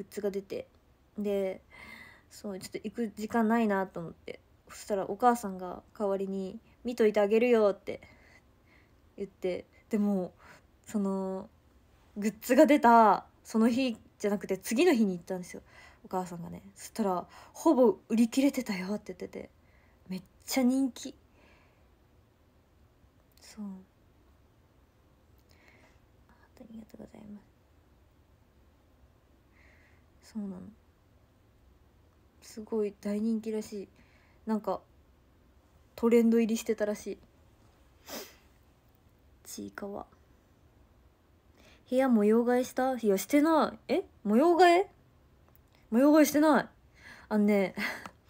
グッズが出てでそうちょっと行く時間ないなと思って。そしたらお母さんが代わりに「見といてあげるよ」って言ってでもそのグッズが出たその日じゃなくて次の日に行ったんですよ。お母さんがね。そしたらほぼ売り切れてたよって言っててめっちゃ人気。そう。ありがとうございます。そうなの。すごい大人気らしい。なんかトレンド入りしてたらしい。ちいかわ。部屋模様替えした？いやしてない。え？模様替え？模様替えしてない。あのね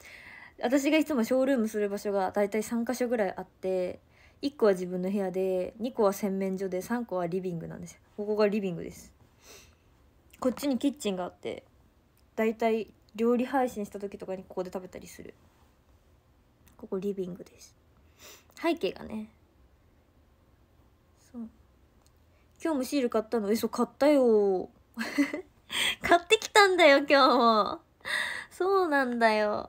私がいつもショールームする場所がだいたい3箇所ぐらいあって1個は自分の部屋で2個は洗面所で3個はリビングなんですよ。ここがリビングです。こっちにキッチンがあってだいたい料理配信した時とかにここで食べたりする。ここリビングです。背景がね。そう。今日もシール買ったの？えそう買ったよ。買ってきたんだよ今日も。そうなんだよ。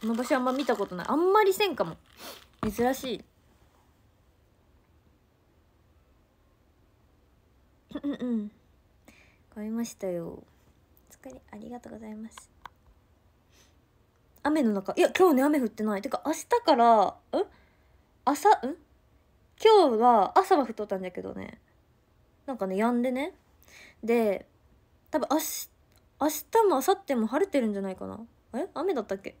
この場所あんま見たことない。あんまりせんかも。珍しい。うんうん買い。ましたよお疲れありがとうござい。ます雨の中い。や今日ね雨降ってない。てか明日からん朝ん今日は朝は降っとったんだけどねなんかね止んでねで多分明日明日も明後日も晴れてるんじゃない。かなえ雨だったっけ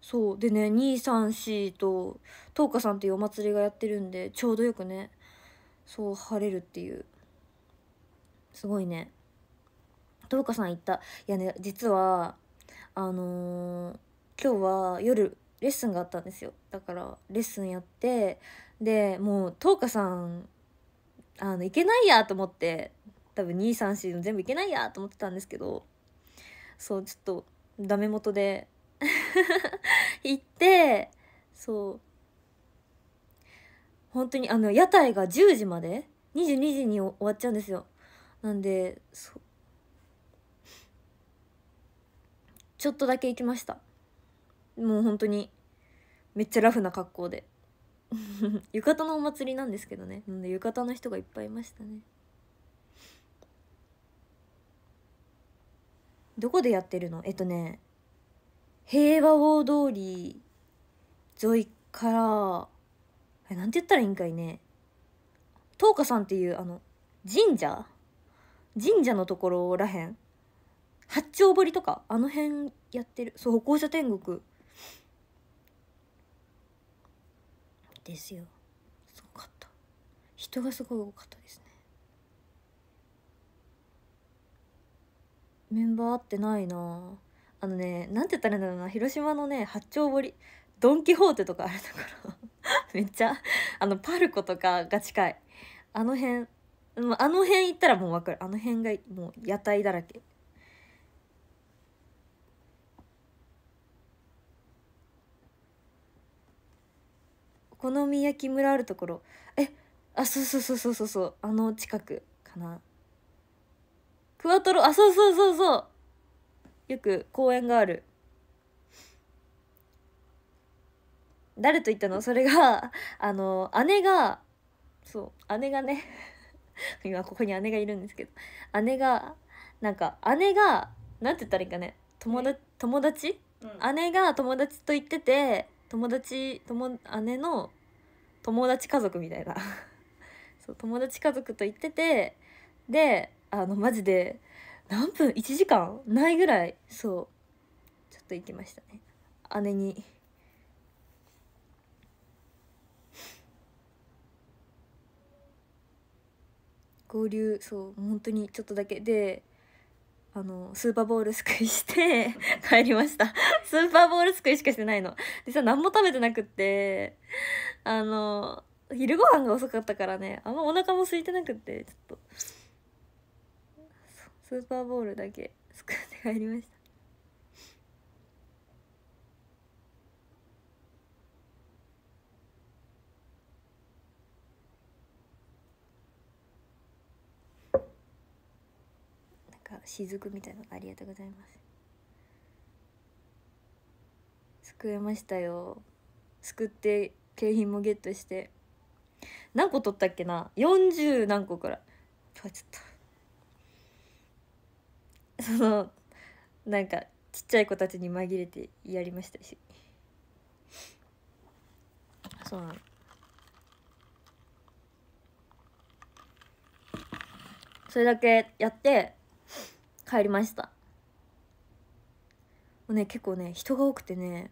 そうでね234と東花さんってい。うお祭りがやってるんでちょうどよくねそう晴れるっていう。すごいね。東花さん言った。いやね実はあのー、今日は夜レッスンがあったんですよ。だからレッスンやってでもう東花さんあのいけないやと思って多分234の全部いけないやと思ってたんですけどそうちょっとダメ元で 行ってそう本当にあの屋台が10時まで？22時に終わっちゃうんですよ。なんでちょっとだけ行きました。もう本当にめっちゃラフな格好で。浴衣のお祭りなんですけどね。なんで浴衣の人がいっぱいいましたね。どこでやってるの？えっとね平和大通り沿いからえなんて言ったらいいんかいね。東花さんっていうあの神社？神社のところらへん？八丁堀とか？あの辺やってる？そう歩行者天国。ですよ。すごかった。人がすごい多かったですね。メンバー合ってないな。あのねなんて言ったらいいんだろうな。広島のね八丁堀ドン・キホーテとかあるところ。めっちゃあのパルコとかが近い。あの辺あの辺行ったらもう分かる。あの辺がもう屋台だらけ。お好み焼き村あるところ。えあそうそうそうそうそうそう。あの近くかな。クワトロあそうそうそうそう。よく公園がある。誰と言ったの？それがあの姉がそう姉がね 今ここに姉がいるんですけど姉がなんか姉がなんて言ったらいいかね？友達友達、うん、姉が友達と行ってて友達友姉の友達家族みたいな。そう友達家族と行っててであのマジで何分？1時間？ないぐらいそうちょっと行きましたね。姉に合流そう本当にちょっとだけであのスーパーボールすくいして 帰りました。スーパーボールすくいしかしてないの。でさ何も食べてなくってあの昼ご飯が遅かったからねあんまお腹も空いてなくってちょっと。スーパーボールだけすくって帰りました。雫みたいなのありがとうございます。救えましたよ。救って景品もゲットして。何個取ったっけな？40何個くら。いちゃった そのなんかちっちゃい子たちに紛れてやりましたし。そうなの。それだけやって帰りました。もうね結構ね人が多くてね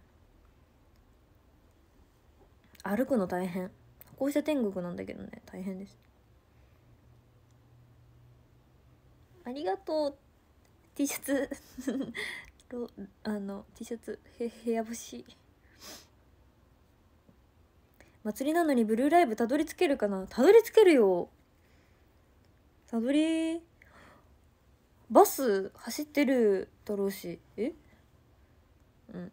歩くの大変。こうした天国なんだけどね大変です。ありがとう。T シャツ。あの T シャツ。へ部屋干し。祭りなのにブルーライブたどり着けるかな。たどり着けるよ。たどりバス走ってるだろうし。え？うん。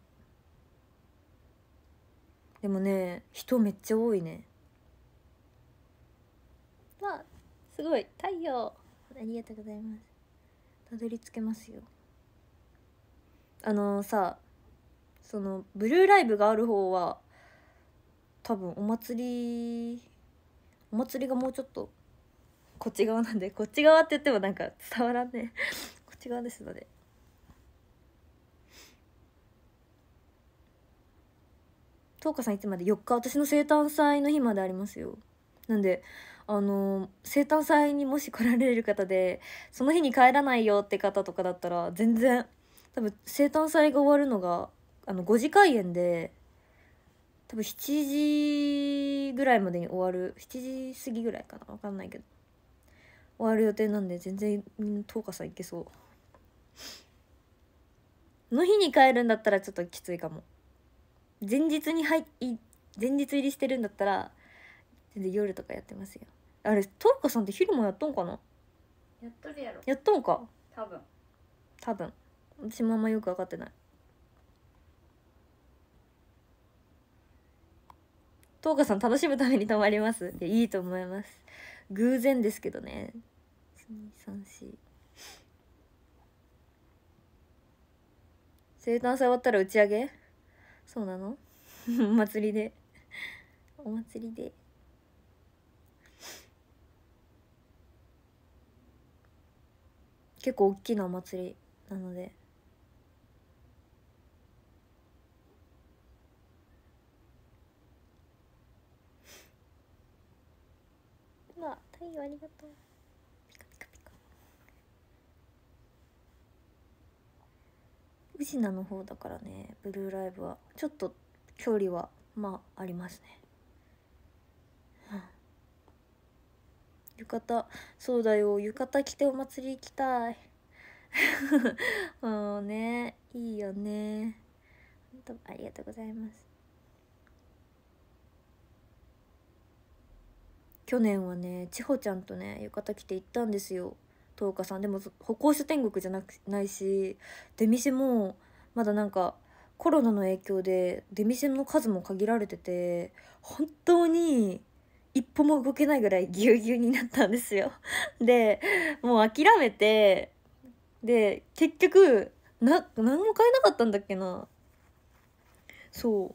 でもね人めっちゃ多いね。わあすごい。太陽。ありがとうございます。たどり着けますよ。あのさそのブルーライブがある方は多分お祭りお祭りがもうちょっとこっち側なんでこっち側って言ってもなんか伝わらんね。こっち側ですので。東花さんいつまで？4日私の生誕祭の日までありますよ。なんであの生誕祭にもし来られる方でその日に帰らないよって方とかだったら全然多分生誕祭が終わるのがあの5時開演で多分7時ぐらいまでに終わる。7時過ぎぐらいかな？分かんないけど。終わる予定なんで全然10日さん行けそう。の日に帰るんだったらちょっときついかも。前日に入い前日入りしてるんだったら全然夜とかやってますよ。あれトルカさんって昼もやっとんかな？やっとるやろ。やっとんか？多分。多分。私もあんまよく分かってない。トーカさん楽しむために泊まります。いいと思います偶然ですけどね。234生誕祭終わったら打ち上げ？そうなの？お祭りで？お祭りで。結構大きなお祭りなのでうわ太陽ありがとう。ピカピカピカ。宇品の方だからねブルーライブは。ちょっと距離はまあありますね。浴衣そうだよ。浴衣着てお祭り行きたい。もうね。いいよね。本当ありがとうございます。去年はね千穂ちゃんとね浴衣着て行ったんですよ。十日さん。でも歩行者天国じゃなくないし出店もまだなんかコロナの影響で出店の数も限られてて本当に一歩も動けないぐらいぎゅうぎゅうになったんですよ。でもう諦めてで結局な何も買えなかったんだっけな。そう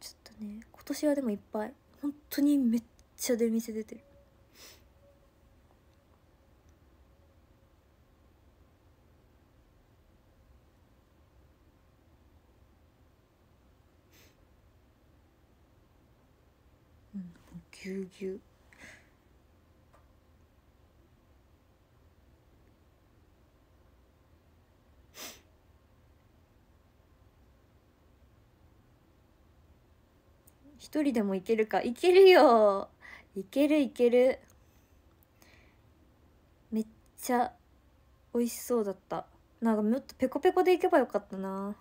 ちょっとね今年はでもいっぱい。本当にめっちゃ出店出てる。うんぎゅうぎゅう。一人でもいけるか。いけるよ。いけるいける。めっちゃ美味しそうだった。なんかもっとペコペコでいけばよかったな。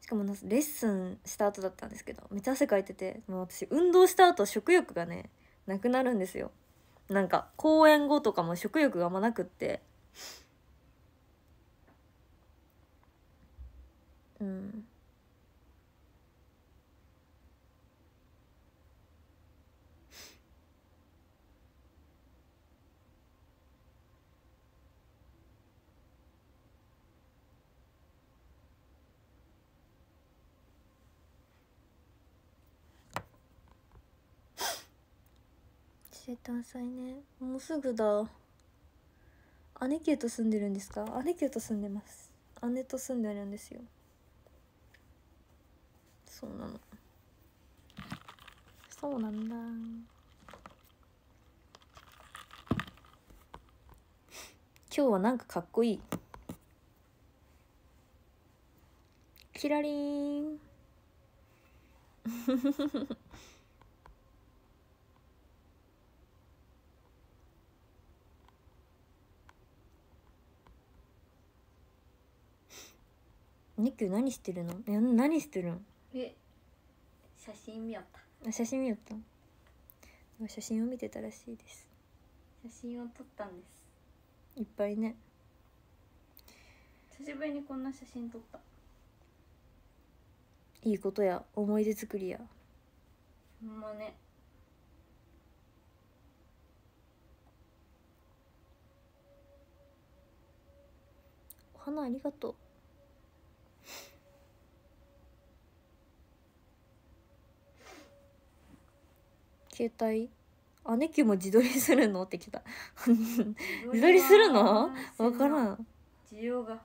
しかもなレッスンした後だったんですけどめっちゃ汗かいててもう私運動した後食欲がねなくなるんですよ。なんか公演後とかも食欲があんまなくって。うん。生誕祭ね。もうすぐだ。姉貴と住んでるんですか？姉貴と住んでます。姉と住んでるんですよ。そうなの。そうなんだ。今日はなんかかっこいい。キラリーン ニッキュ何してるの？いや何してるの？え写真見よった。あ写真見よった。写真を見てたらしいです。写真を撮ったんです。いっぱいね。久しぶりにこんな写真撮った。いいことや。思い出作りや。ほんまね。お花ありがとう携帯。姉貴も自撮りするの？って来た。自撮りするの？わからん。需要が。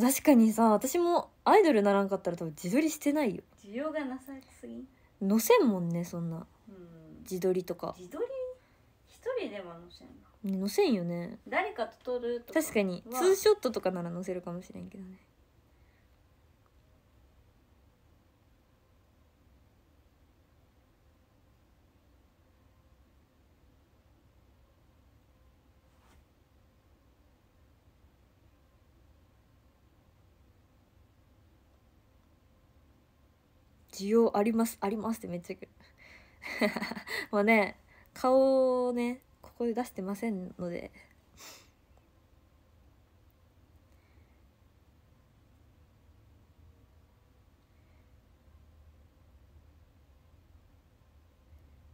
確かにさ私もアイドルならんかったら多分自撮りしてないよ。需要がなさすぎ載せんもんねそんな。うん。自撮りとか、自撮り？一人では載せんなね、載せんよね。誰かと撮るとか確かに。はツーショットとかなら載せるかもしれんけどね需要ありますありますってめっちゃ もうね顔をねここで出してませんので。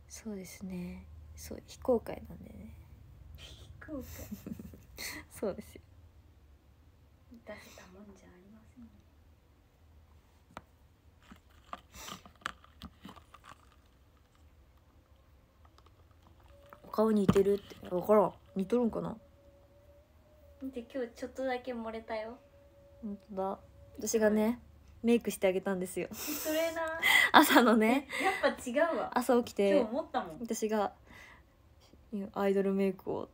そうですね。そう非公開なんでね。福岡 そうですよ。出せたもんじゃありませんお顔似てるって分からん。似とるんかな？見て今日ちょっとだけ漏れたよ。本当だ。私がねメイクしてあげたんですよ。それな。朝のね。やっぱ違うわ。朝起きて今日思ったもん。私がアイドルメイクを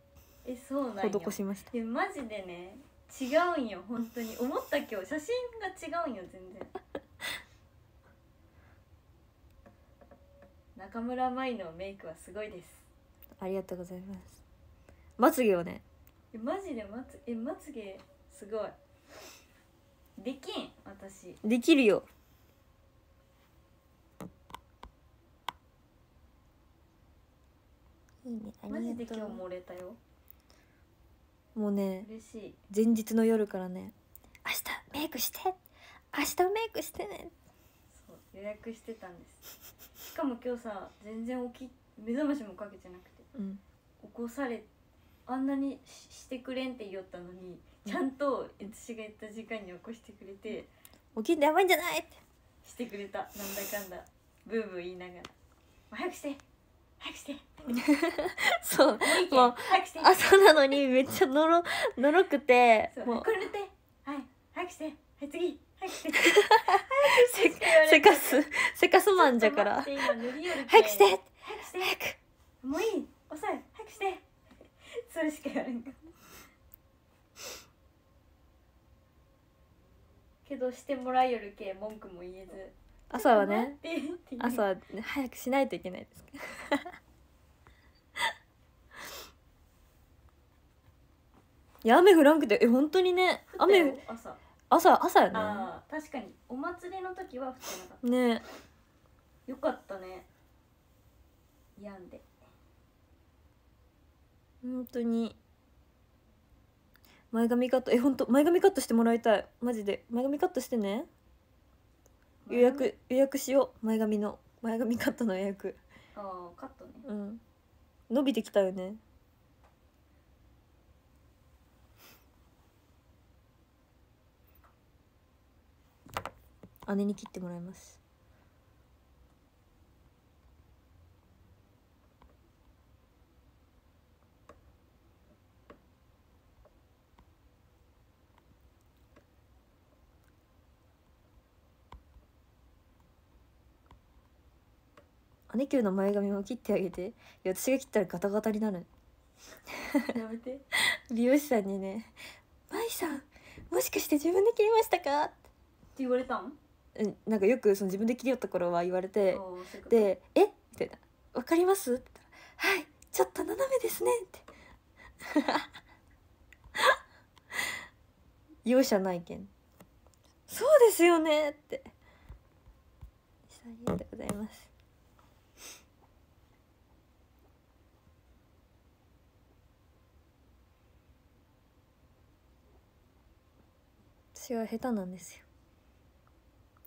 えそうなんよ施しました。いやマジでね違うんよ。本当に。思った今日。写真が違うんよ全然。中村舞のメイクはすごいですありがとうございます。まつげをね。えマジで？まつえまつげ？すごい。できん私。できるよ。いいねあマジでりがとう。今日漏れたよ。もうね嬉しい。前日の夜からね明日メイクして明日メイクしてね。そう予約してたんです。しかも今日さ全然起き目覚ましもかけてなくてうん。起こされあんなにししてくれんって言おったのにちゃんと私が言った時間に起こしてくれて、起きんでやばいんじゃないって。してくれた。なんだかんだ。ブーブー言いながら「早くして。早くして。そう。もう朝なのにめっちゃのろのろくてそう。もう。これて。はい。早くして。はい次。早くして。せせかすせかすマンじゃから。早くして早くして。早くもういい遅い早くして。それしか言われんか。けどしてもらいよるけ文句も言えず。朝はね朝は、ね、早くしないといけないです。いや雨降らんくてえ本当にね雨。朝。朝朝やね。確かに。お祭りの時は降ってなかっね。たよかったね。病んで本当に。前髪カットえ本当前髪カットしてもらいたい。マジで。前髪カットしてね。予約予約しよう。前髪の。前髪カットの予約。ああカットね。うん。伸びてきたよね。姉に切ってもらいます姉貴の前髪も切ってあげて。いや私が切ったらガタガタになる。やめて。美容師さんにね「舞さんもしかして自分で切りましたか?」って言われたん？うんなんかよくその自分で切りよった頃は言われてで「え？みたいな「わかります?」って言ったら「はいちょっと斜めですね」って。容赦ないけん「そうですよね」ってありがとうございます私は下手なんですよ。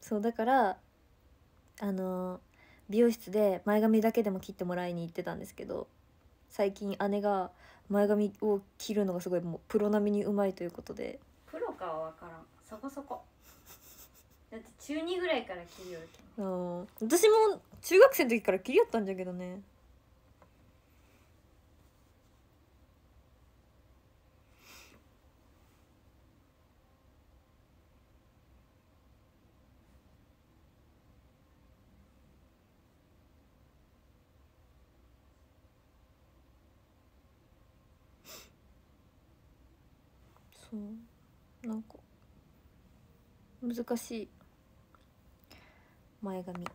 そうだからあの美容室で前髪だけでも切ってもらいに行ってたんですけど最近姉が前髪を切るのがすごいもうプロ並みにうまいということで。プロかは分からん。そこそこ。だって中2ぐらいから切るよるけん私も中学生の時から切りよったんじゃけどねそうなんか難しい。前髪。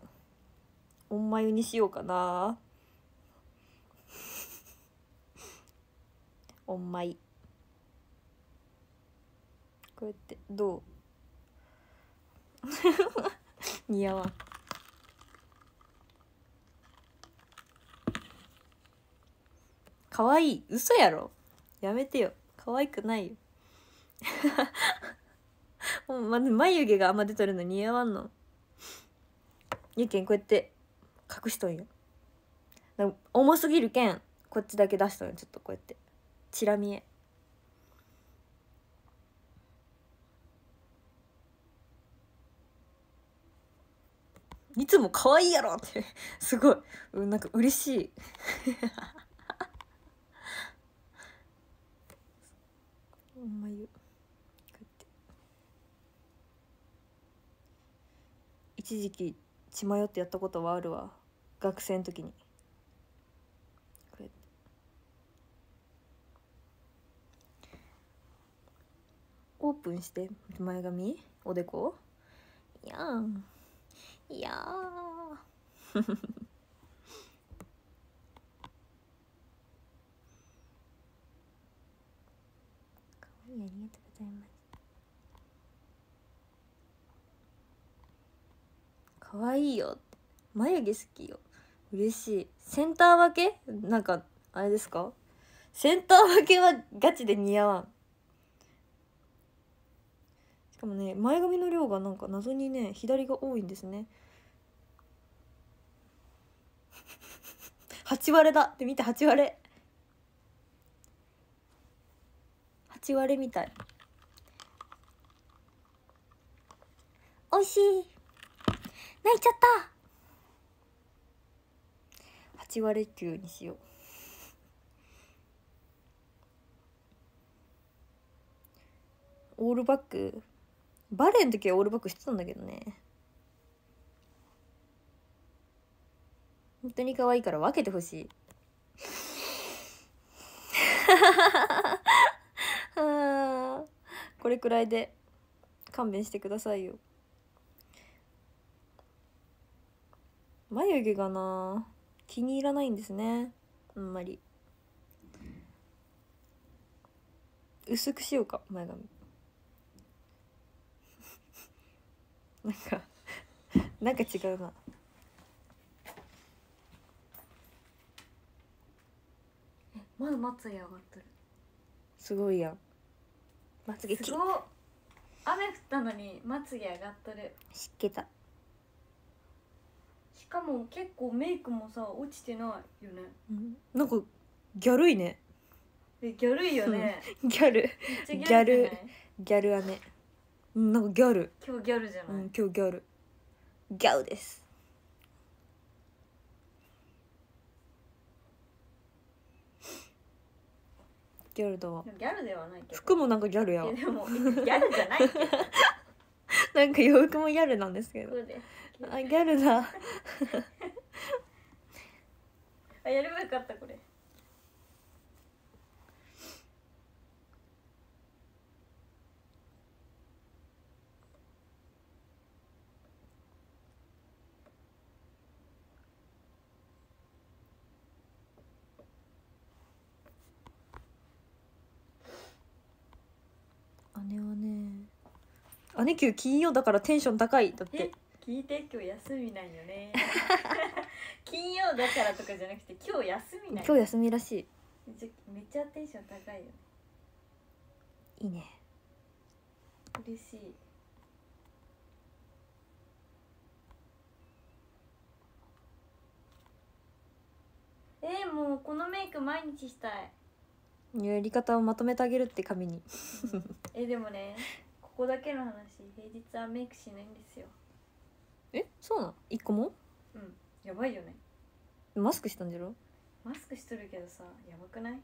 おんまゆにしようかな。おんまい。こうやってどう？似合わん。かわいい。嘘やろ。やめてよ。可愛くないよま眉毛があんま出とるの似合わんの。やけんこうやって隠しとんよ。重すぎるけんこっちだけ出しとんよ。ちょっとこうやって。チラ見え。いつも可愛いやろって。すごい。なんか嬉しいおまゆこうやって一時期血迷ってやったことはあるわ。学生の時に。こうやって。オープンして前髪？おでこ？いやんいやーかわいいありがとうございます。かわいいよ。眉毛好きよ。嬉しい。センター分け？なんかあれですか？センター分けはガチで似合わん。しかもね前髪の量がなんか謎にね左が多いんですね。8割れだって見て8割。れ8割れみたい。おいしい。泣いちゃった。8割れ級にしよう。オールバック？バレーの時はオールバックしてたんだけどね。本当に可愛いから分けてほしい。これくらいで勘弁してくださいよ。眉毛がな気に入らないんですね。あんまり。薄くしようか前髪。なんかなんか違うな。まだまつげ上がってる。すごいや。んまつげきすごっ。雨降ったのにまつげ上がっとる。湿気たしかも結構メイクもさ落ちてないよね。うん。なんかギャルいね。えギャルいよね。ギャル。めっちゃギギャルじゃない？ギャル。姉。うんなんかギャル。今日ギャルじゃない、うん今日ギャル。ギャルです。ギャルだわ。でもギャルではないけど。服もなんかギャルやわ。いやでもギャルじゃないけど。なんか洋服もギャルなんですけど。そうであギャルだ。あやればよかったこれ。姉はね姉今日金曜だからテンション高い。だっえ？て聞いて今日休みなんよね。金曜だからとかじゃなくて今日休みなんよ。今日休みらしい。めっちゃめっちゃテンション高いよね。いいね。嬉しい。えー、もうこのメイク毎日したい。やり方をまとめてあげるって紙に。えでもねここだけの話。平日はメイクしないんですよえそうなん一個も？うん。やばいよね。マスクしたんじゃろ？マスクしとるけどさやばくない？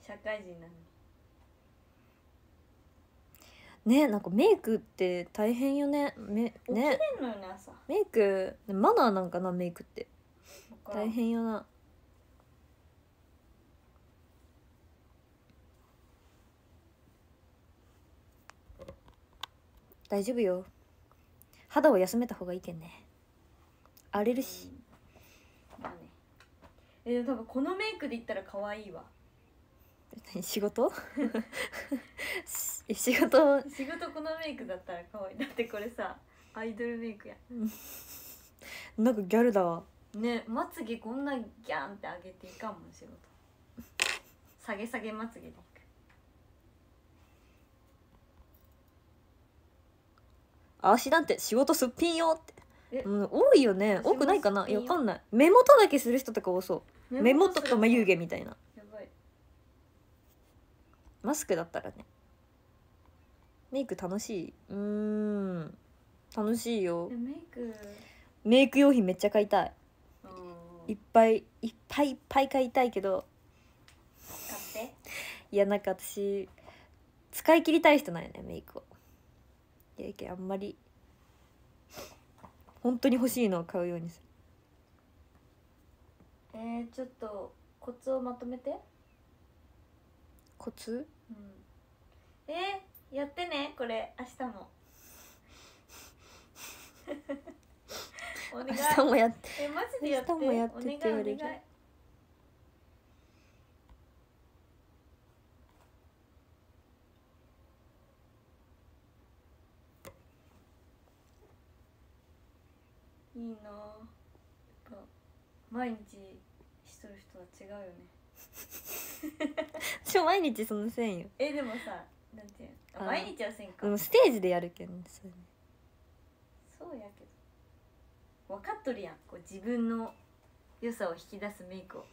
社会人なのに。ねなんかメイクって大変よね。め起きれねんのよね朝。メイクマナーなんかなメイクって。わからん。大変よな。大丈夫よ肌を休めた方がいいけんね。荒れるし。まあね。えでも多分このメイクで言ったら可愛いわ。何仕事？し 仕事？仕事このメイクだったら可愛い。だってこれさアイドルメイクやなんかギャルだわ。ねまつげこんなギャンって上げていかんもん仕事。下げ下げまつげでいく足なんて仕事すっぴんよって。え？うん、多いよね。多くないかな？いすっぴん。よやわかんない。目元だけする人とか多そう。目元と眉毛みたいな。やばい。マスクだったらね。メイク楽しい？うーん楽しいよ。でメイク？メイク用品めっちゃ買いたい。うん。いっぱいいっぱいいっぱい買いたいけど。買って。いやなんか私使い切りたい人なんよねメイクをいやいけあんまり本当に欲しいのを買うようにする。えー、ちょっとコツをまとめて。コツ？うん。えー、やってね。これ。明日も。お願い明日もやって。えマジでやって。明日もやってって言われるお願いお願いいいな。あやっぱ毎日しとる人は違うよね。私も毎日そんなせんよ。えでもさなんていうの？ああ。毎日はせんか。でもステージでやるけんねそれねそうやけど。分かっとるやん。こう自分の良さを引き出すメイクを。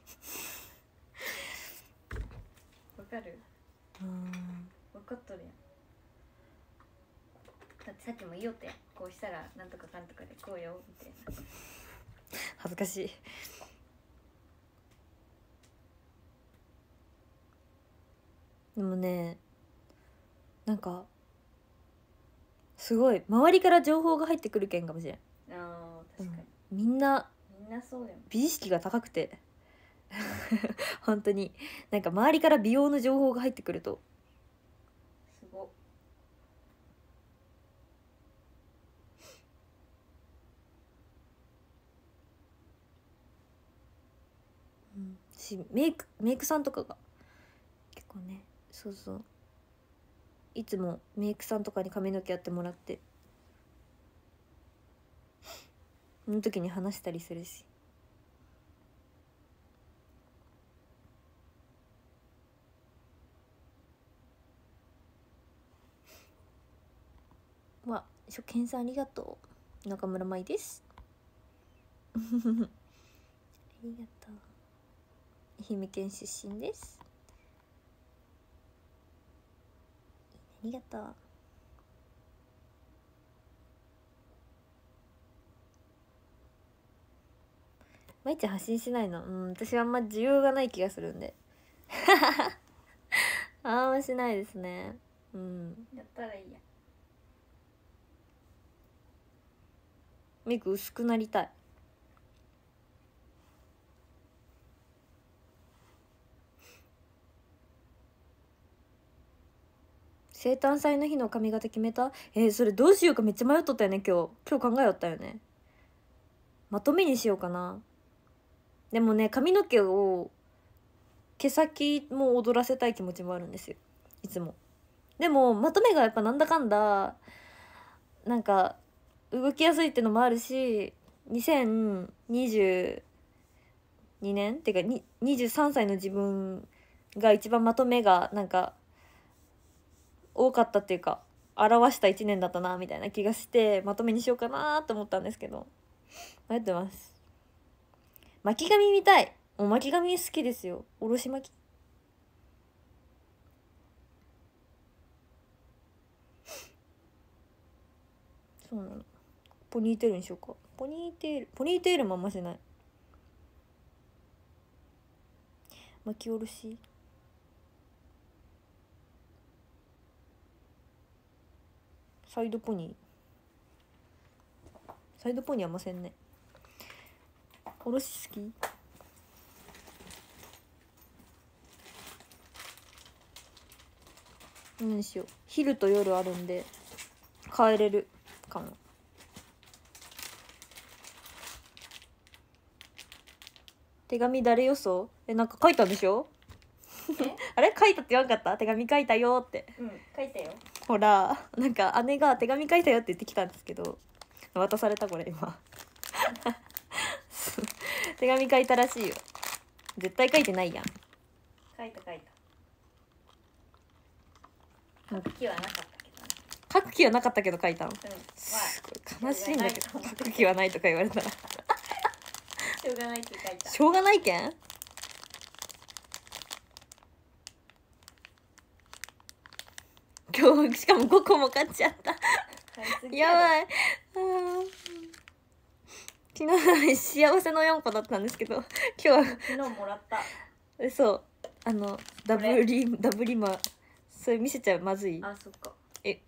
わかる？うん。分かっとるやんだってさっきも言おって。こうしたらなんとかかんとかでこうよみたいな恥ずかしい。でもねなんかすごい周りから情報が入ってくるけんかもしれん。あー確かに、みんなみんなそうやもん。美意識が高くて。本当に。なんか周りから美容の情報が入ってくるとすごっしメイクメイクさんとかが。結構ねそうそう。いつもメイクさんとかに髪の毛やってもらって。その時に話したりするし。わ初見さんありがとう。中村舞です。ありがとう。愛媛県出身です。ありがとう。毎日発信しないの？うん私はあんま需要がない気がするんで。あんましないですね。うん。やったらいいや。メイク薄くなりたい生誕祭の日の髪型決めた？えーそれどうしようかめっちゃ迷っとったよね今日。今日考えよったよね。まとめにしようかな。でもね髪の毛を毛先も踊らせたい気持ちもあるんですよ。いつも。でもまとめがやっぱなんだかんだなんか動きやすいってのもあるし2022年っていうか23歳の自分が一番まとめがなんか多かったっていうか表した1年だったなみたいな気がしてまとめにしようかなと思ったんですけど。迷ってます。巻き髪見たい。もう巻き髪好きですよ。おろし巻き。そうなの。ポニーテールにしようか。ポニーテールポニーテールもあんましない。巻き下ろし。サイドポニー。サイドポニーあませんね。おろし好き？何しよう。昼と夜あるんで変えれるかも。手紙誰予想えなんか書いたんでしょ？あれ書いたって言わんかった？手紙書いたよって。うん書いたよ。ほらなんか姉が手紙書いたよって言ってきたんですけど渡されたこれ今。手紙書いたらしいよ。絶対書いてないやん。書いた書いた。書く気はなかったけどね。書く気はなかったけど書いたの。うん。すごい悲しいんだけど書く気はないとか言われたら。ま あしょうがないって書いた。しょうがないけん今日しかも5個も買っちゃった。やばい。昨日幸せの4個だったんですけど今日は昨日もらった。えそうあのダブリダブリマそれ見せちゃまずい。あそっか。え。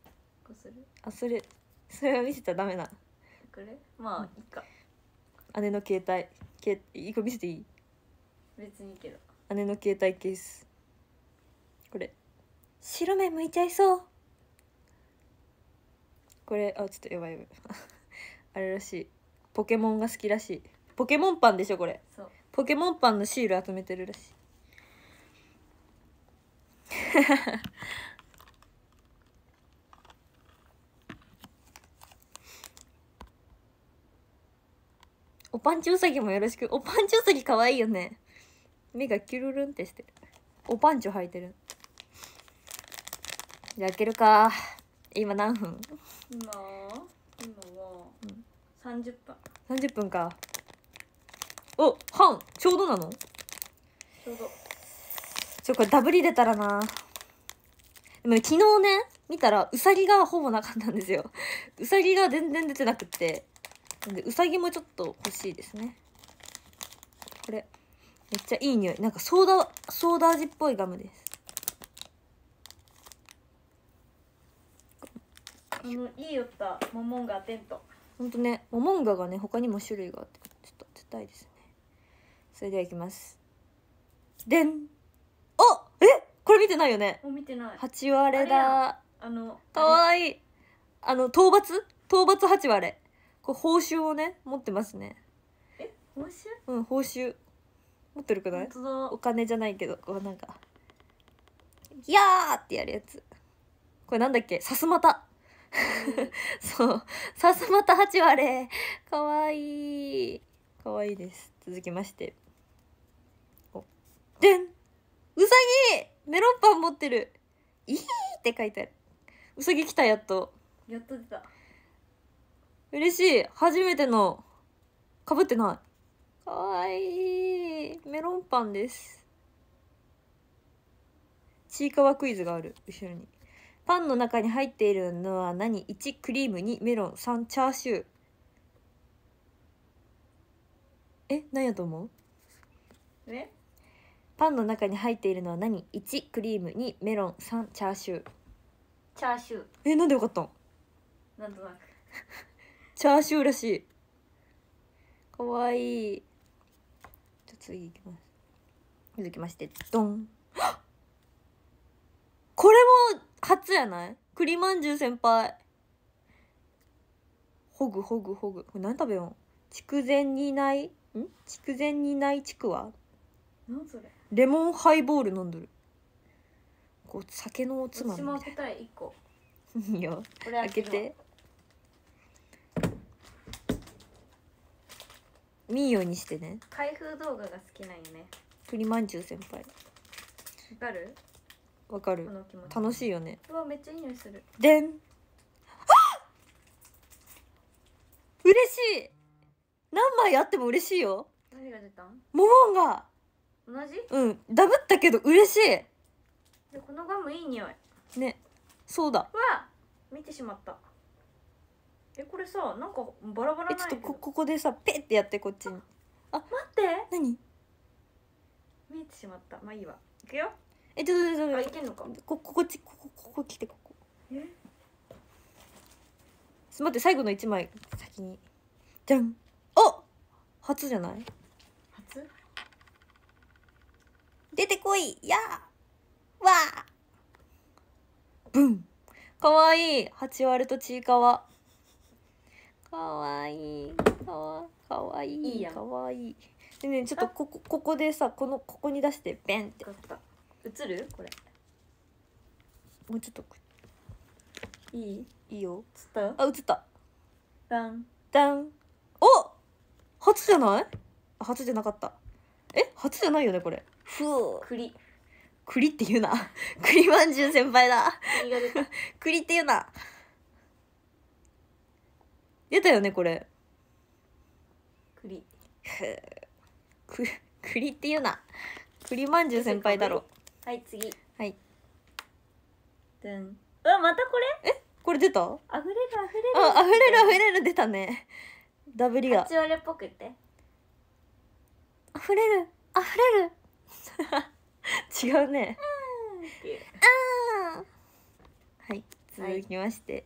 あそれそれは見せちゃダメな。これ？まあいいか。姉の携帯け一個見せていい？別にいいけど。姉の携帯ケース。これ白目向いちゃいそう。これあちょっとやばいやばい。あれらしい。ポケモンが好きらしい。ポケモンパンでしょこれ。ポケモンパンのシール集めてるらしい。おパンチウサギもよろしく。おパンチウサギ可愛いよね。目がキュルルンってしてる。おパンチを履いてるじゃあ開けるか？今何分？今？今は？うん。30分 ?30 分か。お半？ちょうどなの？ちょうど。ちょこれダブり出たらな。でもね昨日ね見たらウサギがほぼなかったんですよ。ウサギが全然出てなくって。なんでウサギもちょっと欲しいですね。これめっちゃいい匂い。なんかソーダソーダ味っぽいガムですあのいいよったモモンガテント。ほんとねモモンガがね他にも種類があってちょっと当てたいですね。それではいきます。でん。あえ？これ見てないよね。もう見てない。八割れだ。あのかわいい。あの討伐？討伐八割れ。これ報酬をね持ってますね。え？報酬？うん報酬。持ってるくない？本当お金じゃないけどこうなんか「ギャー!」ってやるやつ。これなんだっけ？さすまた そう。さすまた八割れ。かわいい。かわいいです。続きまして。お。でん。うさぎ。メロンパン持ってる。いいって書いてある。うさぎ来たやっと。だやっと出た。嬉しい。初めての。かぶってない。かわいい。メロンパンです。ちいかわクイズがある。後ろにパンの中に入っているのは何？1クリーム2メロン3チャーシュー。え何やと思う？え？パンの中に入っているのは何？1クリーム2メロン3チャーシュー。チャーシュー。えなんでよかったん？なんとなく。チャーシューらしい。かわい。いじゃあ次いきます。続きましてドンこれも初やない？栗まんじゅう先輩。ほぐほぐほぐこれ何食べよう？筑前にない？ん？筑前にないちくわ？なんそれ？レモンハイボール飲んどる。こう酒のおつま私もみみたい。開けたい一個。な いいよ。これ開けて。見んようにしてね。開封動画が好きなんよね。栗まんじゅう先輩。わかる？わかる。この気持ち。楽しいよね。うわめっちゃいい匂いする。でん。あ嬉しい。何枚あっても嬉しいよ。何が出たん？モモンが。同じ？うん。ダブったけど嬉しでこのガムいい匂い。ういね。そうだ。わ見てしまった。えこれさなんかバラバラえちょっとこここでさペッてやってこっちに。待って。何？見えてしまった。まあいいわ。いくよえちょっとちょっとあいけんのかこここっちここここ来てここえ待って最後の一枚先にじゃんあ初じゃない初出てこいやーわーブンかわいい八割とちいかわかわいいかわかわいいいいかわいいでねちょっとここここでさこのここに出してベンってかった映る？これ。もうちょっといい？いいよ。つった？あ映った。バン。ダン。お！初じゃない？あ初じゃなかった。え？初じゃないよねこれ。ふう。栗栗って言うな。栗まんじゅう先輩だ。栗 って言うな。出たよねこれ。栗栗って言うな。栗まんじゅう先輩だろはい次。はい。でんうわまたこれ？これ出た？ああふれるあふれる溢れる。溢れる出たね。ダブリが。八割れっぽくって。溢れる溢れる。違うね。うはい続きまして、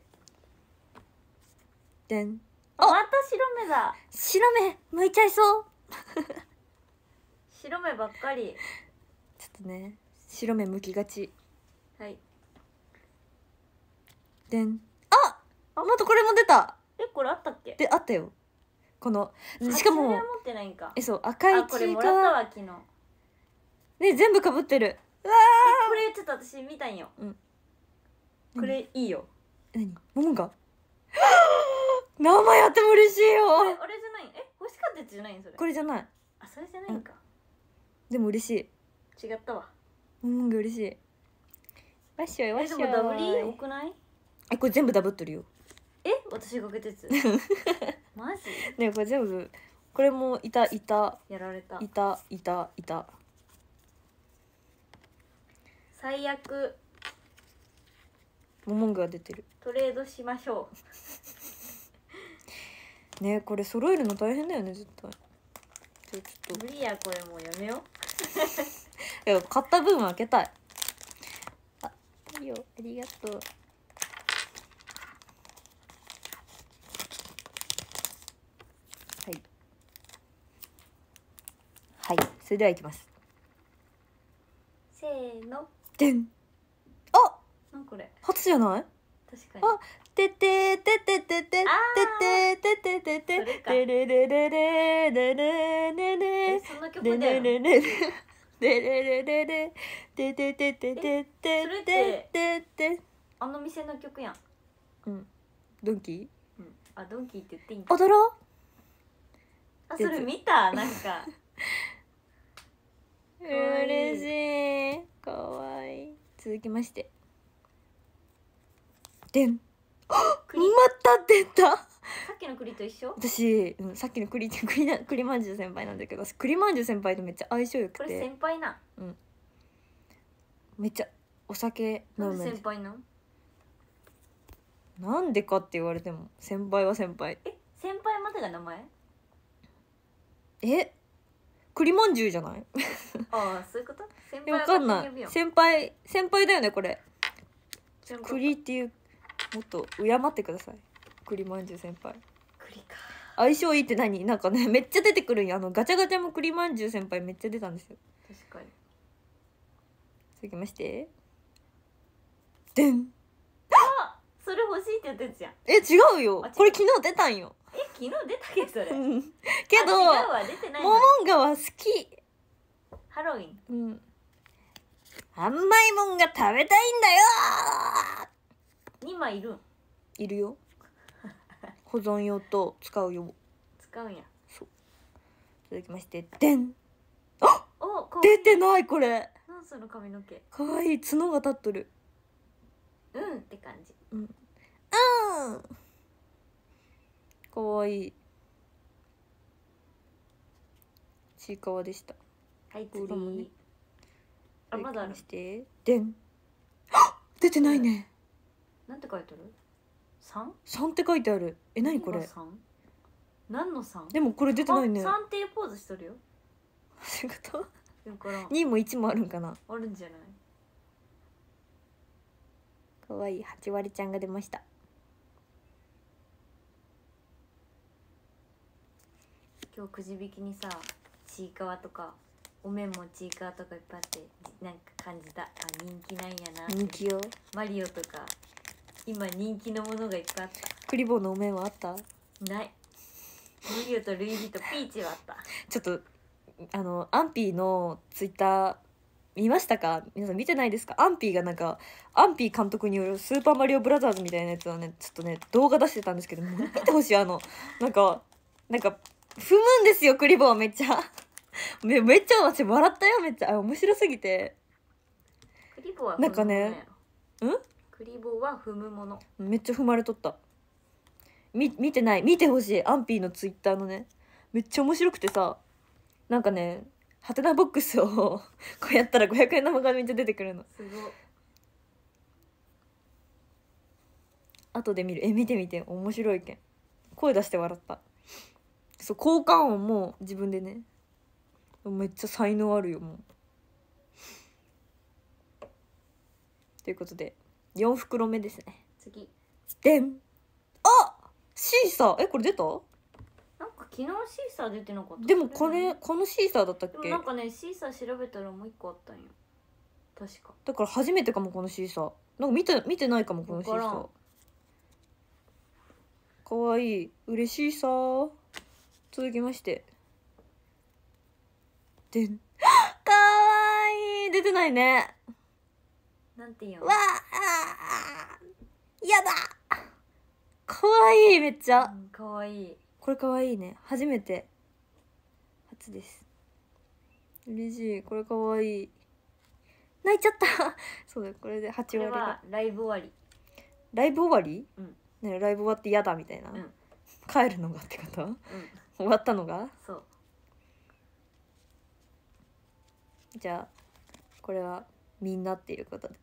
でんあまた白目だ。白目向いちゃいそう。白目ばっかり。ちょっとね白目向きがち。はい。でん。ああまたこれも出た。えこれあったっけ？であったよ。このしかもえそう赤いあこれちいもったからわわ昨日。ね全部かぶってる。うわえこれちょっと私見たんよ、うん。これいいよ。ー何？モモンが？名前あっても嬉しいよ。あれじゃない？え欲しかったやつじゃないんそれ？これじゃない。あそれじゃないんか、でも嬉しい。違ったわモモンが嬉しい。わっしょいわっしょい。もダブリ多くない？えこれ全部ダブっとるよ。え私がかけたやつ？マジ？ねこれ全部これもいたいた。やられた。いたいたいた。最悪。モモングが出てる。トレードしましょ ねこれ揃えるの大変だよね絶対。ちょっと。う無理やこれもうやめよ 買った分開けたい。あいいよ。ありがとう。はい。はい。それではいきます。せーの。でん。あなんこれ。初じゃない？確かに。あてててててててあてててててそれかてれれれれれれれれえその曲れだよれれれれれれれれててててててそれってててあの店の曲やん、うん。ドンキうん、あドンキーって言っていいんーか踊ろあそれ見た？なんか。嬉しい。かわいい。続きまして。でん。ま栗た出たさっきの栗と一緒？私、うん、さっきの栗栗な栗まんじゅう先輩なんだけど私栗まんじゅう先輩とめっちゃ相性良これくて先輩な。めっちゃお酒飲む。先輩なんなんでかって言われても先輩は先輩。え先輩までが名前？え？栗まんじゅうじゃない？ああそういうこと？先え輩わかんない。先輩先輩だよねこれ。栗っていうもっと敬ってください栗まんじゅう先輩。栗か。相性いいって何？なんかね めっちゃ出てくるんやあのガチャガチャも栗まんじゅう先輩めっちゃ出たんですよ。確かに。続きまして。でん。あそれ欲しいって言ったやつじゃん。え違うよ。これ昨日出たんよ。え昨日出たっけそれ？うん。けどモのモンガは好き。ハロウィン。うん。甘いもんが食べたいんだよ2枚いるん。いるよ保存用と使う用。使うんや。続きましてでん。おかわいい。出てないこれ。なんその髪の毛。かわいい。角が立っとる。うんって感じ。うん。かわいい。ちいかわでした。はいこれもね。次。あまだある。してでん。あ出てないね。なんて書いてある？三？3って書いてある。え何これ？三？何の三？でもこれ出てないね。あ三っていうポーズしとるよ。そういうこと？よくわからん。2も1もあるんかな。あるんじゃない？かわいい。8割ちゃんが出ました。今日くじ引きにさちいかわとかお面もちいかわとかいっぱいあってなんか感じた。あ人気なんやな人気よ。マリオとか今人気のものがいっぱいあった。クリボーのお面はあった？ない。マリオとルイージとピーチはあった。ちょっとあのアンピーのツイッター見ましたか？皆さん見てないですか？アンピーがなんかアンピー監督による「スーパーマリオブラザーズ」みたいなやつをねちょっとね動画出してたんですけどもう見てほしい。あのなんかなんか踏むんですよクリボーめっちゃ。めめっちゃ私笑ったよめっちゃ。あ面白すぎて。クリボーはなんかね。踏むものやろん？クリボーは踏むもの。めっちゃ踏まれとった。み見てない。見てほしい。アンピーのツイッターのね。めっちゃ面白くてさ。なんかねハテナボックスを こうやったら500円玉がめっちゃ出てくるの。すご。い後で見る。え見てみて。面白いけん。声出して笑った。そう効果音も自分でね。めっちゃ才能あるよもう。ということで4袋目ですね。次。でん。あシーサー。えこれ出た？なんか昨日シーサー出てなかった。でもこそれれこのシーサーだったっけ？なんかねシーサー調べたらもう一個あったんよ。確か。だから初めてかもこのシーサー。なんか見て見てないかもこのシーサー。わからん。かわいい。嬉しいさー。続きまして。でん。かわいい。出てないねなんていうの？わあやだ。かわいいめっちゃ。うんかわい。いこれかわいいね。初めて。初です。嬉しい。これかわい。い泣いちゃった。そうだよ。これで8これ割が。はライブ終わり。ライブ終わり、うん。ねライブ終わって嫌だみたいな、うん。帰るのがってこと？うん。終わったのが？そう。じゃあこれはみんなっていうことで。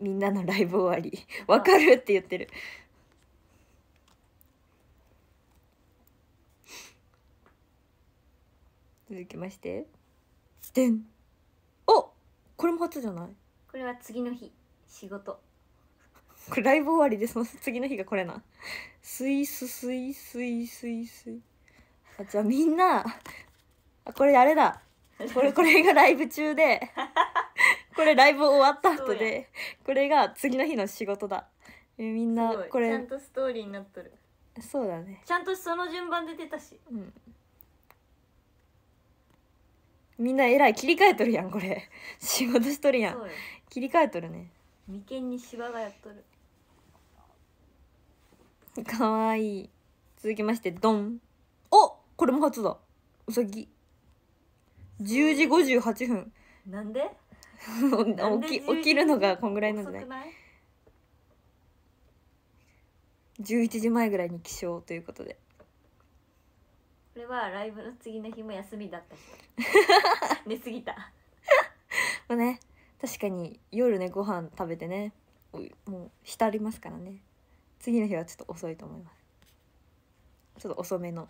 みんなのライブ終わり。わかるって言ってる。続きまして。でん。おこれも初じゃない？これは次の日。仕事。これライブ終わりでその次の日がこれな。スイススイスイスイスイ。あじゃあみんな。あこれあれだ これこれがライブ中で これライブ終わった後でこれが次の日の仕事だ。えみんなこれちゃんとストーリーになっとる。そうだね。ちゃんとその順番で出たし。うん。みんな偉い切り替えとるやんこれ。仕事しとるやん。切り替えとるね。眉間にシワがやっとる。かわいい。続きましてドン。おこれも初だ。うさぎ10時58分。なんで？なんで起き10起きるのがこんぐらいなんじゃない？ない11時前ぐらいに起床ということで。これはライブの次の日も休みだった人。寝すぎた。まあね確かに夜ねご飯食べてねもう浸りますからね。次の日はちょっと遅いと思います。ちょっと遅めの。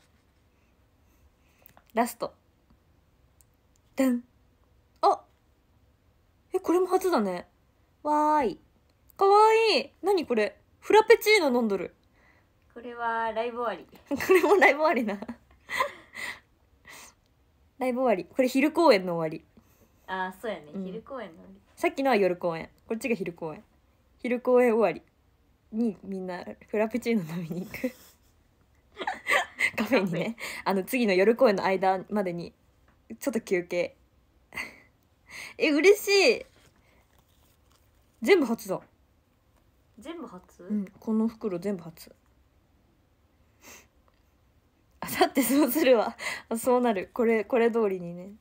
ラストでん。あ。えこれも初だね。わーい。かわいい。何これ？フラペチーノ飲んどる。これはライブ終わり。これもライブ終わりな。ライブ終わり。これ昼公演の終わり。ああそうやね、うん。昼公演の終わり。さっきのは夜公演。こっちが昼公演。昼公演終わり。にみんなフラペチーノ飲みに行く。カフェにね。あの次の夜公演の間までにちょっと休憩。え嬉しい。全部初だ。全部初、うんこの袋全部初。あだってそうするわ。あ そうなる。これこれ通りにね。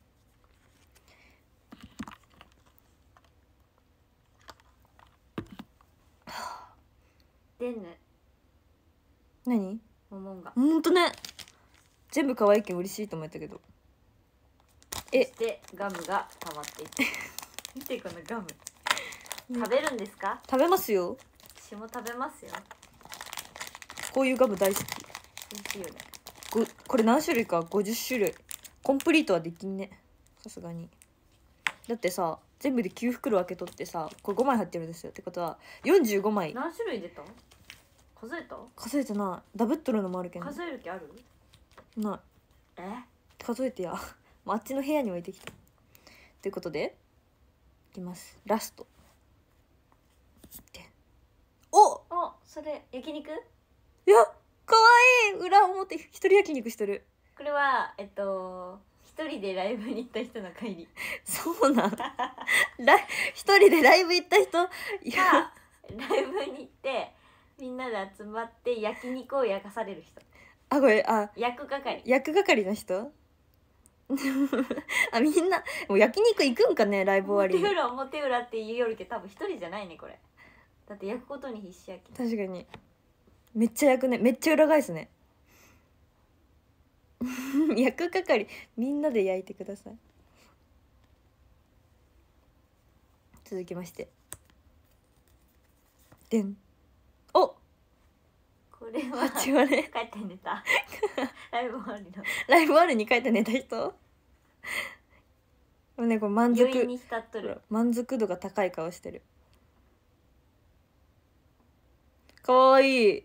でんね何？モモンが。ほんとね。全部可愛いけん嬉しいと思ったけどえ。でガムが溜まっていって。見てこのガム。食べるんですか？食べますよ。私も食べますよ。こういうガム大好き。美味しいよね。ごこれ何種類か？50種類。コンプリートはできんね。さすがに。だってさ全部で9袋開け取ってさこれ5枚入ってるんですよ。ってことは45枚。何種類出た数えた？数えてない。ダブっとるのもあるけど。数える気ある？ない。え？数えてやあっちの部屋に置いてきた。ということでいきます。ラスト。でお！おそれ焼肉？いやかわいい。裏表一人焼肉してる。これはえっと一人でライブに行った人の帰り そうなん。ライ一人でライブ行った人？いや。かライブに行ってみんなで集まって焼肉を焼かされる人。あこれあ。焼く係。役係の人？あみんなもう焼肉行くんかねライブ終わ表裏表裏って言うよりけ多分一人じゃないねこれ。だって焼くことに必死やけん確かに。めっちゃ焼くね。めっちゃ裏返すね。焼く係みんなで焼いてください。続きまして。でん。おこれは帰って寝た ライブ終わりの。ライブ終わりに帰って寝た人。もうねこれ満足。余韻に浸っとる。満足度が高い顔してる。かわいい。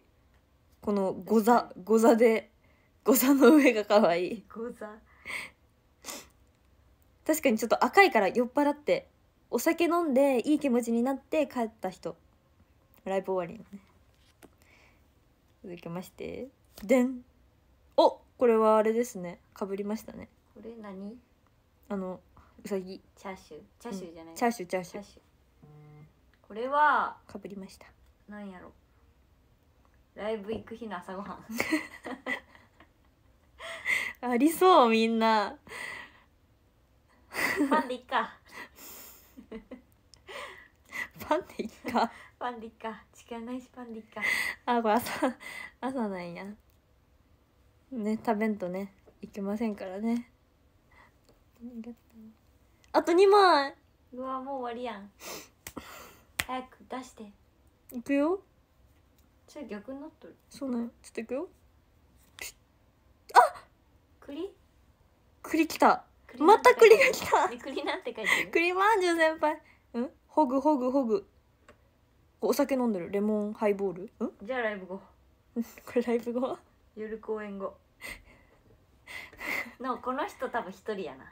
このゴザゴザでゴザの上がかわいい。ゴザ確かにちょっと赤いから酔っ払ってお酒飲んでいい気持ちになって帰った人。ライブ終わりのね。続きまして。でんおこれはあれですね。かぶりましたね。これ何？あのうさぎ。チャーシュー。チャーシューじゃない、チャーシューチャーシュー。これはかぶりました。なんやろ。ライブ行く日の朝ごはん。ありそうみんな。パンでいっか。パンでいっか？パンでいっか。時間ないしパンでいっか。あこれ朝朝なんやね食べんとねいけませんからね。あと2枚。うわもう終わりやん。早く出して。いくよ。それ逆になっとる。そうなんよ。ちょっといくよ。栗栗きた。栗また栗が来た。え栗なんて書いてる？栗まんじゅう先輩。ん？ほぐほぐほぐ。お酒飲んでる。レモンハイボール？ん？こじゃあライブ後。れライブ後？夜公演後のこの人多分一人やな。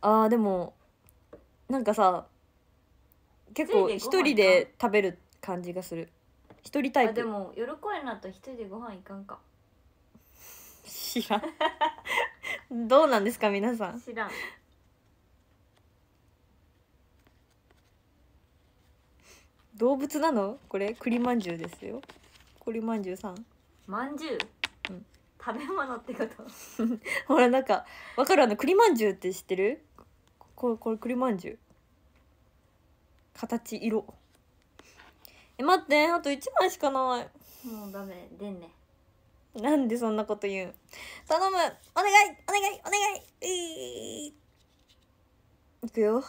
あーでもなんかさ結構一一人でご飯人で食べる感じがする。一人タイプ。あでも夜公演の後一人でご飯行かんか。知らん。どうなんですか皆さん。知らん。動物なの？これ？栗まんじゅうですよ。栗まんじゅうさん。まんじゅう、うん食べ物ってこと？ほらなんかわかる？あの栗まんじゅうって知ってる？これこれ栗まんじゅう形色。え待ってあと1枚しかない。もうダメでんね。なんでそんなこと言う？ん頼む！お願い！お願い！お願い！えいいくよ。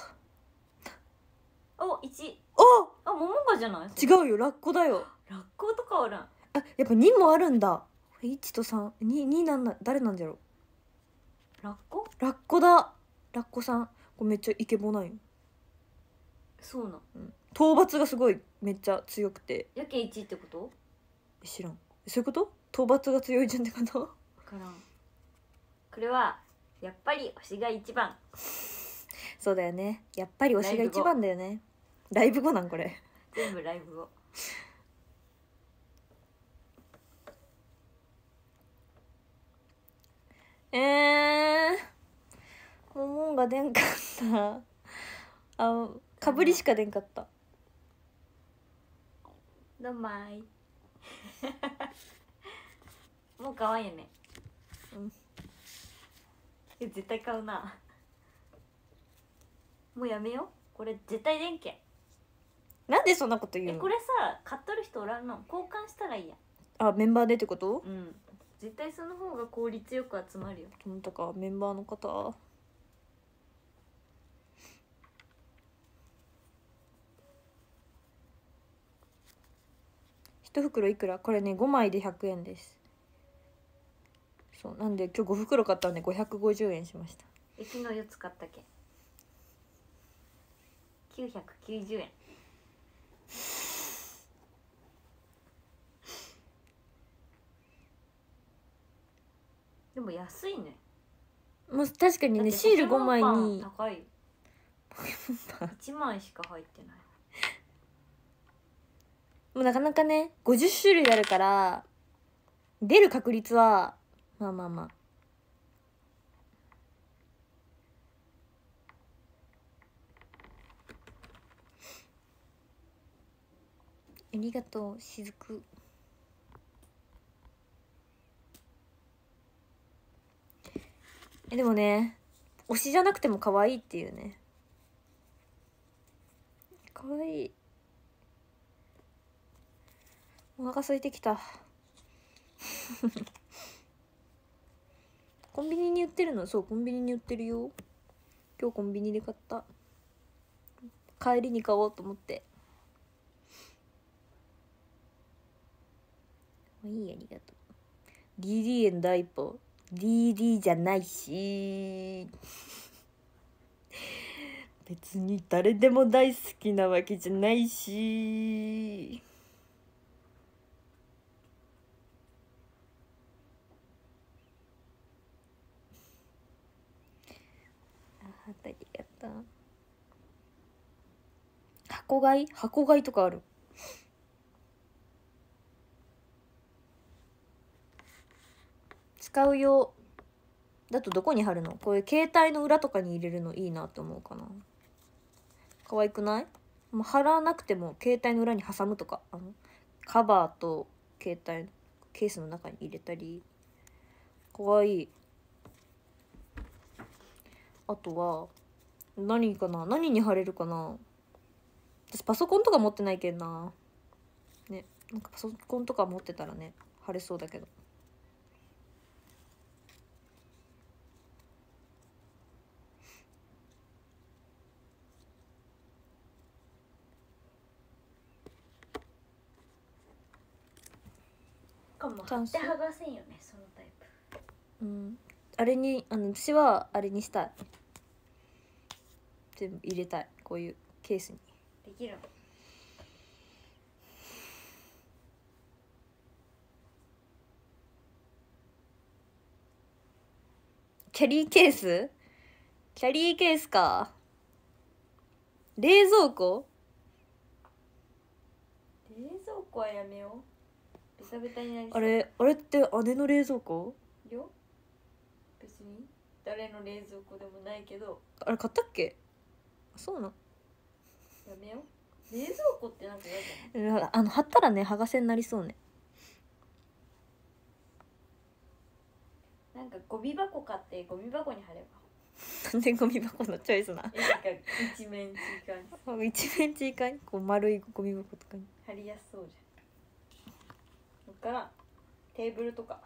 お一。お！あ桃がじゃない？違うよラッコだよ。ラッコとかおらん。あやっぱ2もあるんだ1と32なんだ誰なんじゃろラッコ？ラッコだ。ラッコさん。これめっちゃイケボなんよ、そうなん。うん、討伐がすごいめっちゃ強くて。やけ一ってこと？え知らん。そういうこと？討伐が強いじゃんってこと？わからん。これはやっぱり推しが一番。そうだよね。やっぱり推しが一番だよね。ライブ後なんこれ。全部ライブをえー、ももんが出んかった。あかぶりしか出んかった。どんまい。もう可愛いよね。うん。え絶対買うな。もうやめよう。これ絶対電気なんでそんなこと言うの？えこれさ買っとる人おらんの？交換したらいいやあメンバーでってこと？うん絶対その方が効率よく集まるよ。本当かメンバーの方。一袋いくら？これね5枚で100円です。そうなんで今日5袋買ったんで550円しました。え昨日4つ買ったけ990円でも安いね。もう確かにねシール5枚に高い。よ1枚しか入ってない。もうなかなかね50種類あるから出る確率はまあまあまあ。ありがとうしずくえでもね推しじゃなくても可愛いっていうね。可愛い。お腹空いてきた。コンビニに売ってるの？そうコンビニに売ってるよ。今日コンビニで買った。帰りに買おうと思って。まあいいありがとう。DD への第一歩。DD じゃないし。別に誰でも大好きなわけじゃないし。ありがとう。箱買い？箱買いとかある？使う用だとどこに貼るの？こういう携帯の裏とかに入れるのいいなと思うかな。可愛くない？もう貼らなくても携帯の裏に挟むとか。あのカバーと携帯ケースの中に入れたり。可愛い。あとは何かな？何に貼れるかな？私パソコンとか持ってないけんな。ね。なんかパソコンとか持ってたらね貼れそうだけど。かも。貼って剥がせんよねそのタイプ。うん。あれにあの私はあれにしたい。全部入れたい。こういうケースに。できるの？キャリーケース？キャリーケースか。冷蔵庫？冷蔵庫はやめようになりそう。あれあれって姉の冷蔵庫？よ別に。誰の冷蔵庫でもないけど。あれ買ったっけ？あそうなん？やめよう。冷蔵庫ってなんか嫌じあの貼ったらね剥がせになりそうね。なんかゴミ箱買ってゴミ箱に貼れば。なんでゴミ箱のチョイスなえなんか一面ちい感じ一面ちいかに？こう丸いゴミ箱とかに。貼りやすそうじゃんからテーブルとか。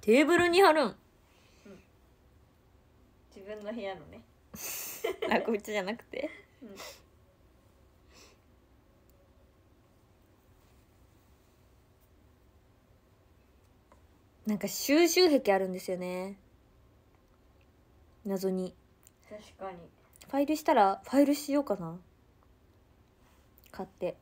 テーブルに貼るん。自分の部屋のね。あこっちじゃなくて？うん。なんか収集癖あるんですよね。謎に。確かに。ファイルしたらファイルしようかな。買って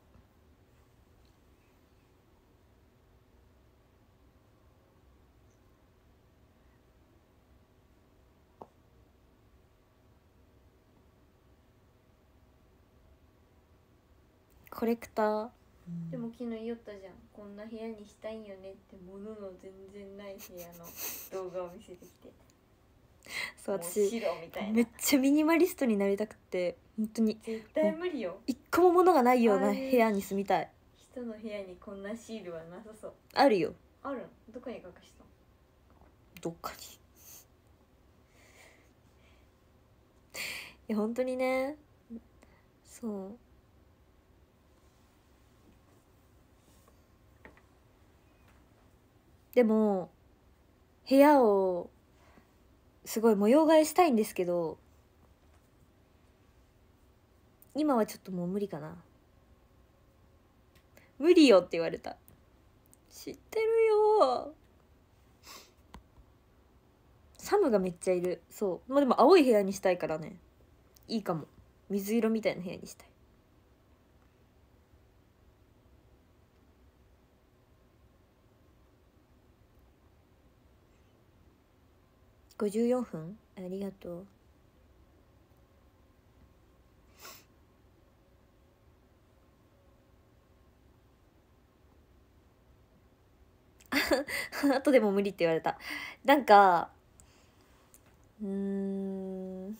コレクター。でも昨日言おったじゃん。こんな部屋にしたいんよねってものの全然ない部屋の動画を見せてきて。そう私めっちゃミニマリストになりたくて本当に。絶対無理よ。一個も物がないような部屋に住みたい。人の部屋にこんなシールはなさそう。あるよ。あるんどこに隠したの？どっかに。いや本当にね。そうでも部屋をすごい模様替えしたいんですけど今はちょっともう無理かな。無理よって言われた。知ってるよ。サムがめっちゃいる。そう。まあでも青い部屋にしたいからね。いいかも。水色みたいな部屋にしたい。54分。ありがとう。あとでも無理って言われた。なんかうん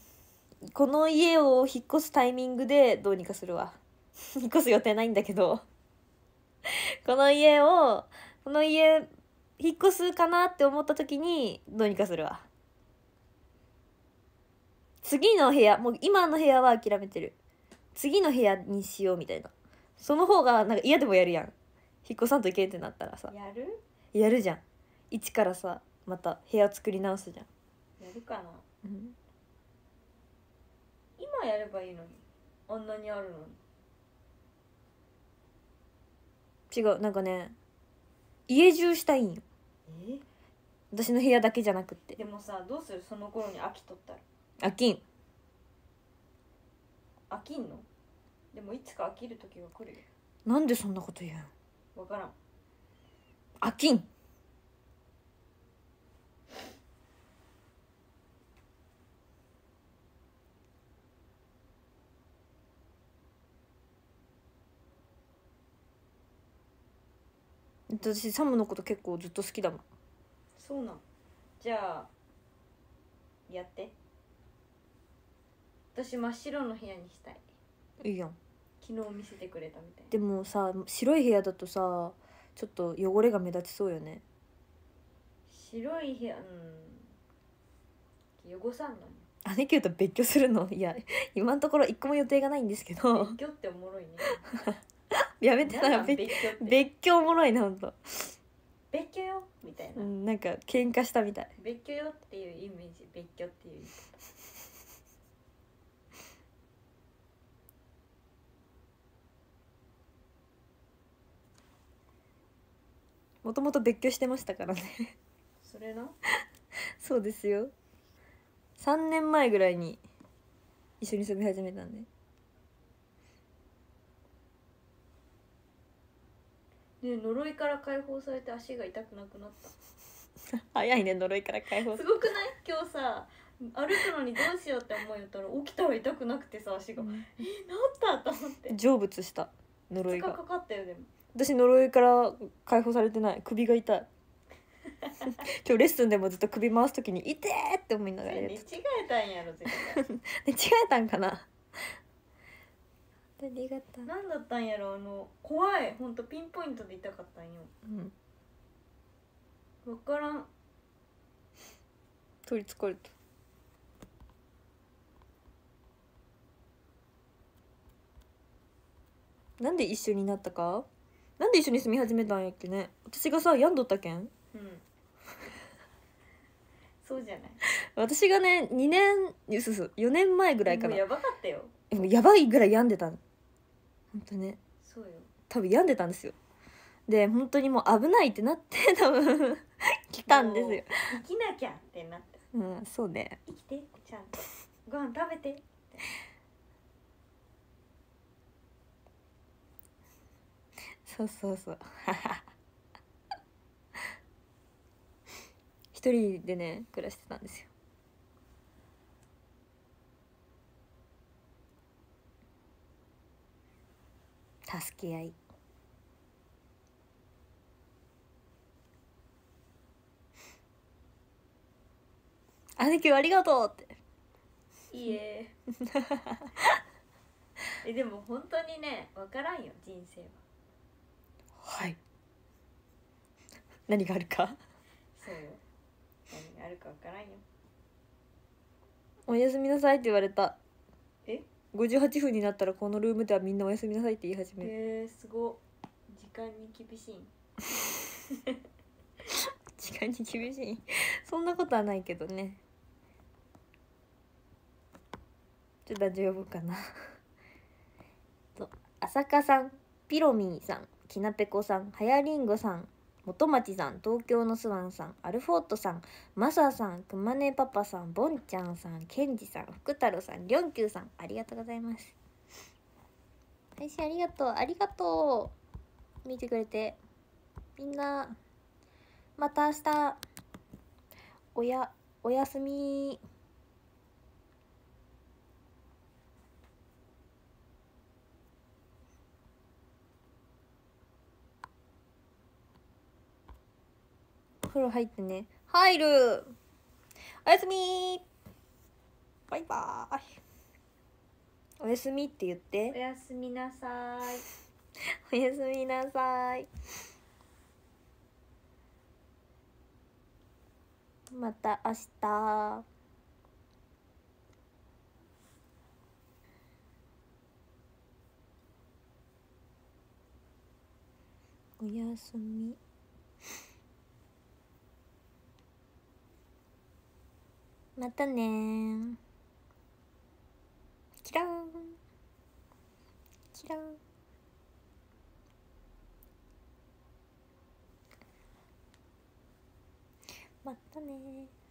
この家を引っ越すタイミングでどうにかするわ。引っ越す予定ないんだけど。この家をこの家引っ越すかなって思った時にどうにかするわ。次の部屋もう今の部屋は諦めてる。次の部屋にしようみたいな。その方がなんか嫌でもやるやん。引っ越さんといけんってなったらさ。やる？やるじゃん。一からさまた部屋作り直すじゃん、やるかな。うん、今やればいいのに。あんなにあるのに。違うなんかね家中したいんよ。え？私の部屋だけじゃなくって。でもさどうする？その頃に飽きとったら飽きん。飽きんの？でもいつか飽きる時が来るよ。なんでそんなこと言うんわからん。飽きん。私サムのこと結構ずっと好きだもん。そうなん。じゃあやって私真っ白の部屋にしたい。いいやん。昨日見せてくれたみたいな。でもさ白い部屋だとさちょっと汚れが目立ちそうよね。白い部屋うん。汚さんの姉貴と別居するの？いや今のところ一個も予定がないんですけど。別居っておもろいね。やめてな別別居別居おもろいなほんと、別居よみたいな、うん、なんか喧嘩したみたい。別居よっていうイメージ。別居っていうもともと別居してましたからね。それな？そうですよ。3年前ぐらいに一緒に住み始めたんで。ね呪いから解放されて足が痛くなくなった？早いね呪いから解放。すごくない？今日さ歩くのにどうしようって思いよったら起きたら痛くなくてさ足が、え治った？と思って。成仏した。呪2いが。日かかったよでも私呪いから解放されてない。首が痛い。今日レッスンでもずっと首回す時に「痛え!」って思いながらや寝違ってえたんやろ絶対。寝違えたんかな。ありがとう、何だったんやろあの怖い。ほんとピンポイントで痛かったんよ。うん、分からん。取りつかれた。なんで一緒になったか？なんで一緒に住み始めたんやっけね。私がさ病んどったけん。うん。そうじゃない。私がね2年うすす4年前ぐらいかな。もうやばかったよ。でもやばいぐらい病んでたん本当ね。そうよ。多分病んでたんですよ。で本当にもう危ないってなって 多分来たんですよ。もう生きなきゃってなった。うんそうね。生きてちゃんと。ご飯食べてそうそうそう。一人でね暮らしてたんですよ。助け合い。兄貴ありがとうって。いいえ。えでも本当にね分からんよ人生ははい。何があるか？そうよ。何があるか分からんよ。おやすみなさいって言われた。え？58分になったらこのルームではみんなおやすみなさいって言い始める。えー、すご時間に厳しい。ん 時間に厳しい。そんなことはないけどね。ちょっと大丈夫かな。と浅香さんピロミーさんきなぺこさんはやりんごさん元町さん東京のスワンさんアルフォートさんマサさんくまねパパさんボンちゃんさんケンジさん福太郎さんりょんきゅうさんありがとうございます配信ありがとうありがとう。見てくれてみんなまた明日。おやおやすみ。風呂入ってね。入る。おやすみ。バイバーイ。おやすみって言って。おやすみなさい。おやすみなさい。また明日。おやすみまたね。ーキラーン。キラーン。またね。ー